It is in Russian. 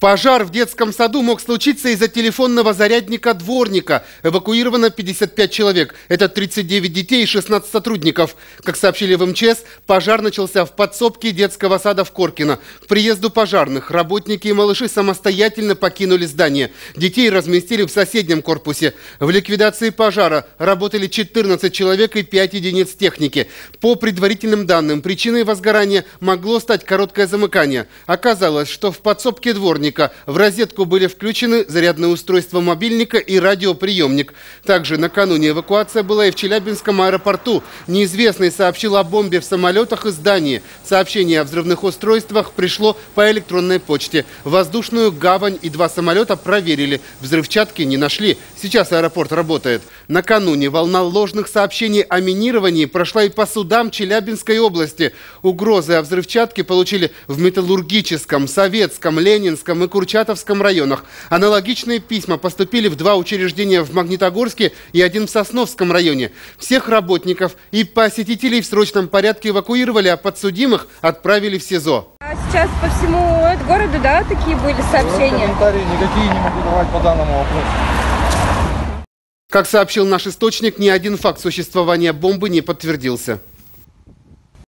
Пожар в детском саду мог случиться из-за телефонного зарядника дворника. Эвакуировано 55 человек. Это 39 детей и 16 сотрудников. Как сообщили в МЧС, пожар начался в подсобке детского сада в Коркино. К приезду пожарных работники и малыши самостоятельно покинули здание. Детей разместили в соседнем корпусе. В ликвидации пожара работали 14 человек и 5 единиц техники. По предварительным данным, причиной возгорания могло стать короткое замыкание. Оказалось, что в подсобке дворника мобильника. В розетку были включены зарядное устройство мобильника и радиоприемник. Также накануне эвакуация была и в Челябинском аэропорту. Неизвестный сообщил о бомбе в самолетах и здании. Сообщение о взрывных устройствах пришло по электронной почте. Воздушную гавань и два самолета проверили. Взрывчатки не нашли. Сейчас аэропорт работает. Накануне волна ложных сообщений о минировании прошла и по судам Челябинской области. Угрозы о взрывчатке получили в Металлургическом, Советском, Ленинском, Кировском и Курчатовском районах. Аналогичные письма поступили в два учреждения в Магнитогорске и один в Сосновском районе. Всех работников и посетителей в срочном порядке эвакуировали, а подсудимых отправили в СИЗО. А сейчас по всему городу, да, такие были сообщения? Комментарии никакие не могу давать по данному вопросу. Как сообщил наш источник, ни один факт существования бомбы не подтвердился.